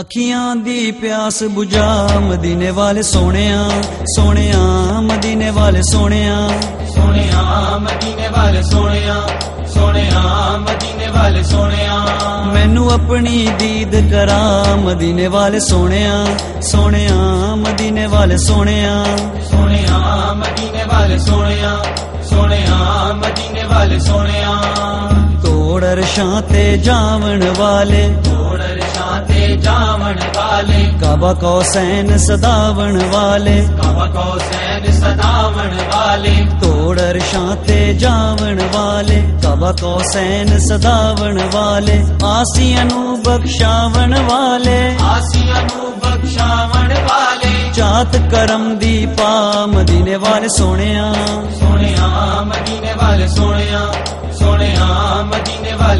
ਅੱਖੀਆਂ ਦੀ ਪਿਆਸ ਬੁਝਾ ਮਦੀਨੇ ਵਾਲੇ ਸੋਹਣਿਆ ਸੋਹਣਿਆ ਮਦੀਨੇ ਵਾਲੇ ਸੋਹਣਿਆ। ਸੋਹਣਿਆ ਮਦੀਨੇ ਵਾਲੇ ਸੋਹਣਿਆ ਸੋਹਣਿਆ ਮਦੀਨੇ ਵਾਲੇ ਸੋਹਣਿਆ। ਮੈਨੂੰ ਆਪਣੀ ਦੀਦ ਕਰਾ ਮਦੀਨੇ ਵਾਲੇ ਸੋਹਣਿਆ ਸੋਹਣਿਆ ਮਦੀਨੇ ਵਾਲੇ ਸੋਹਣਿਆ। ਸੋਹਣਿਆ ਮਦੀਨੇ ਵਾਲੇ ਸੋਹਣਿਆ ਸੋਹਣਿਆ ਮਦੀਨੇ ਵਾਲੇ ਸੋਹਣਿਆ। ਤੋੜ ਰਸ਼ਾਂ ਤੇ ਜਾਵਣ ਵਾਲੇ ਥੋੜ ਰਸ਼ਾਂ ਤੇ ਜਾਵਣ ਵਾਲੇ ਕਾਬਾ ਕੌਸੈਨ ਸਦਾਵਣ ਵਾਲੇ ਕਾਵਾ ਕੋ ਸੈਨ ਸਦਾਵਣ ਵਾਲੇ ਤੋੜ ਰਸ਼ਾਂ ਤੇ ਜਾਵਣ ਵਾਲੇ ਕਾਬਾ ਕੌਸੈਨ ਸਦਾਵਣ ਵਾਲੇ ਆਸੀਆਂ ਨੂੰ ਬਖਸ਼ਾਵਣ ਵਾਲੇ ਆਸੀਆਂ ਨੂੰ ਬਖਸ਼ਾਵਣ ਵਾਲੇ ਜਾਤ ਕਰਮ ਦੀ ਪਾ ਮਦੀਨੇ ਵਾਲੇ ਸੋਹਣਿਆ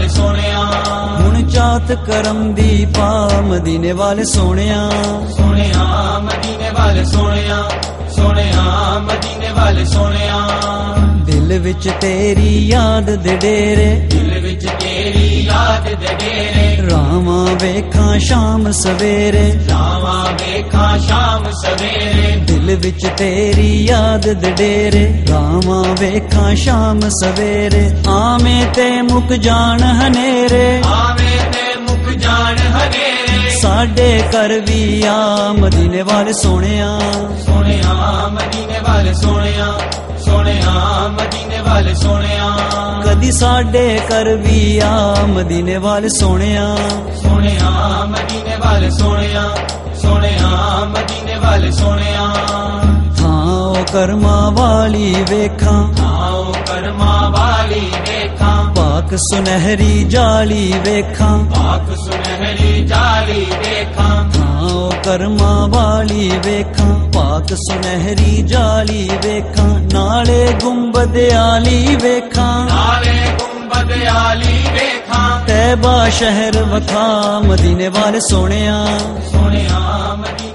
ਸੋਹਣਿਆ ਹੁਣ ਜਾਤ ਕਰਮ ਦੀ ਪਾ ਮਦੀਨੇ ਵਾਲੇ ਸੋਹਣਿਆ। ਸੋਹਣਿਆ ਮਦੀਨੇ ਵਾਲੇ ਸੋਹਣਿਆ ਸੋਹਣਿਆ ਮਦੀਨੇ ਵਾਲੇ ਸੋਹਣਿਆ। ਦਿਲ ਵਿੱਚ ਤੇਰੀ ਯਾਦ ਦੇ ਡੇਰੇ। ਦਿਲ ਵਿੱਚ ਤੇਰੀ ਯਾਦ ਦੇ ਡੇਰੇ। ਰਾਵਾਂ ਵੇਖਾਂ ਸ਼ਾਮ ਸਵੇਰੇ। ਜਾਵਾਂ ਵੇਖਾਂ ਸ਼ਾਮ ਸਵੇਰੇ। ਦਿਲ ਵਿੱਚ ਤੇਰੀ ਯਾਦ ਦੇ ਡੇਰੇ। ਰਾਵਾਂ ਵੇਖਾਂ ਸ਼ਾਮ ਸਵੇਰੇ। ਆਵੇਂ ਤੇ ਮੁੱਕ ਜਾਣ ਹਨੇਰੇ। ਮੁੱਕ ਜਾਣ ਹਨੇਰੇ। ਸਾਡੇ ਘਰ ਵੀ ਆ ਮਦੀਨੇ ਵਾਲੇ ਸੋਹਣਿਆ। ਸੋਹਣਿਆ ਮਦੀਨੇ ਵਾਲੇ ਸੋਹਣਿਆ। ਸੋਹਣਿਆ ਮਦੀਨੇ ਵਾਲੇ ਸੋਹਣਿਆ। ਕਦੀ ਸਾਡੇ ਘਰ ਵੀ ਆ ਮਦੀਨੇ ਵਾਲੇ ਸੋਹਣਿਆ। ਸੋਹਣਿਆ ਮਦੀਨੇ ਵਾਲੇ ਸੋਹਣਿਆ। ਸੋਹਣਿਆ ਮਦੀਨੇ ਵਾਲੇ ਸੋਹਣਿਆ। ਥਾਂ ਕਰਮਾਂ ਵਾਲੀ ਵੇਖਾਂ। ਆਓ ਕਰਮਾਂ ਵਾਲੀ ਵੇਖਾਂ। ਪਾਕ ਸੁਨਹਿਰੀ ਜਾਲੀ ਵੇਖਾਂ। ਪਾਕ ਸੁਨਹਿਰੀ ਜਾਲੀ ਵੇਖਾਂ। ਥਾਂ ਕਰਮਾਂ ਵਾਲੀ ਵੇਖਾਂ। ਪਾਕ ਸੁਨਹਿਰੀ ਜਾਲੀ ਵੇਖਾਂ। ਨਾਲੇ ਗੁੰਬਦ ਆਲੀ ਵੇਖਾਂ। ਨਾਲੇ ਗੁੰਬਦ ਆਲੀ ਵੇਖਾਂ। ਤੈਬਾ ਸ਼ਹਿਰ ਵਖਾ ਮਦੀਨੇ ਵਾਲੇ ਸੋਹਣਿਆ। ਸੋਹਣਿਆ ਮਦੀਨੇ